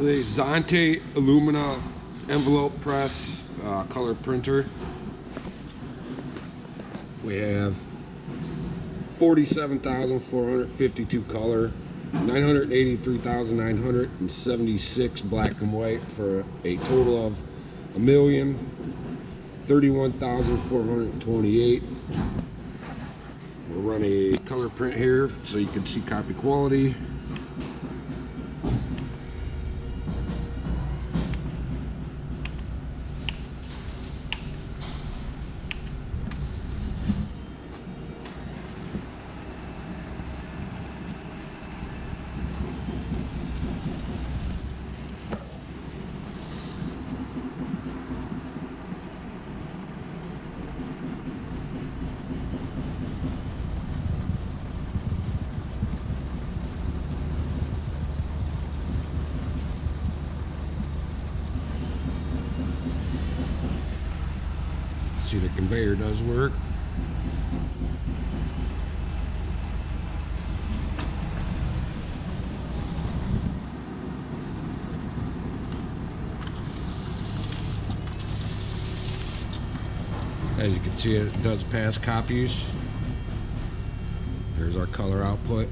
The Xante Ilumina envelope press uh, color printer. We have 47,452 color, 983,976 black and white for a total of a million 31,428. We'll run a color print here so you can see copy quality. See the conveyor does work. As you can see, it does pass copies. Here's our color output.